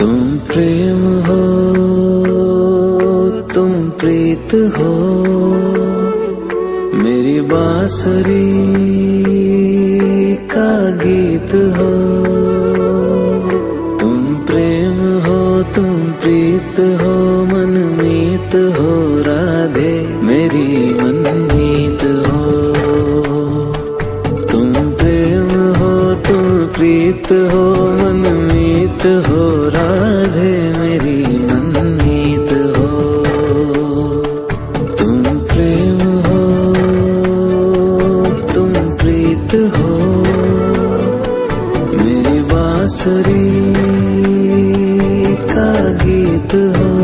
तुम प्रेम हो, तुम प्रीत हो, मेरी बांसुरी का गीत हो। तुम प्रेम हो, तुम प्रीत हो मनमीत हो, राधे मेरी मनमीत हो। तुम प्रेम हो, तुम प्रीत हो मनमीत हो राधे घाट हो मेरी बांसुरी का गीत हो।